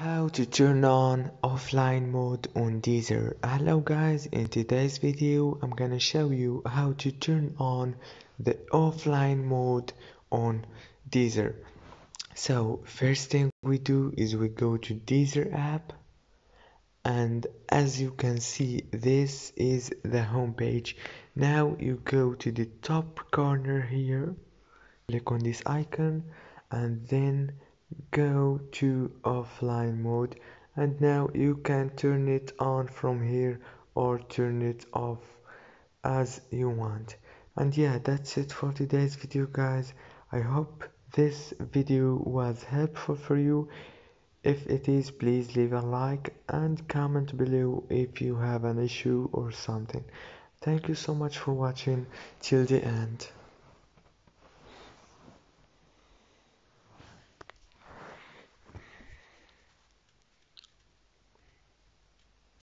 How to turn on offline mode on Deezer. Hello guys, in today's video I'm gonna show you how to turn on the offline mode on Deezer. So first thing we do is we go to Deezer app and as you can see this is the home page. Now you go to the top corner here, click on this icon and then go to offline mode and now you can turn it on from here or turn it off as you want. And yeah that's it for today's video guys. I hope this video was helpful for you. If it is please leave a like and comment below if you have an issue or something. Thank you so much for watching. Till the end